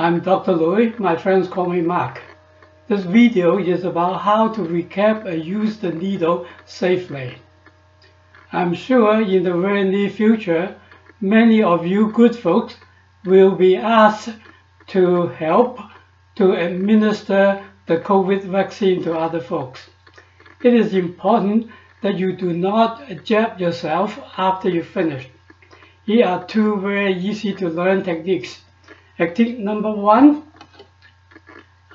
I'm Dr. Lui, my friends call me Mark. This video is about how to recap and use the needle safely. I'm sure in the very near future, many of you good folks will be asked to help to administer the COVID vaccine to other folks. It is important that you do not jab yourself after you finish. Here are two very easy to learn techniques. Technique number one,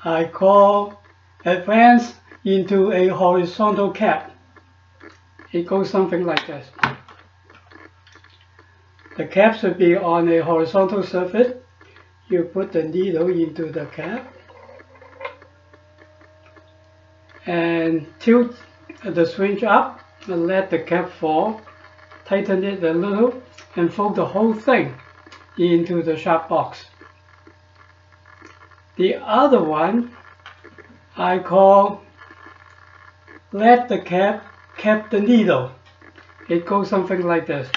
I call advance into a horizontal cap. It goes something like this. The cap should be on a horizontal surface. You put the needle into the cap and tilt the syringe up and let the cap fall. Tighten it a little and fold the whole thing into the sharp box. The other one I call let the cap cap the needle. It goes something like this.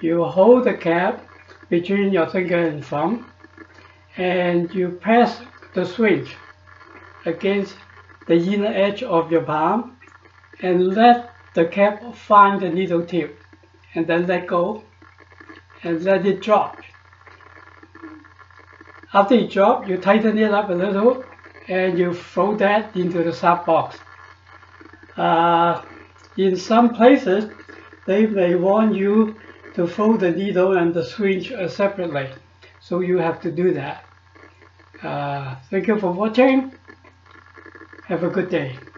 You hold the cap between your finger and thumb and you press the switch against the inner edge of your palm and let the cap find the needle tip and then let go and let it drop. After you drop, you tighten it up a little and you fold that into the sub box. Uh, in some places, they may want you to fold the needle and the syringe uh, separately. So you have to do that. Uh, thank you for watching. Have a good day.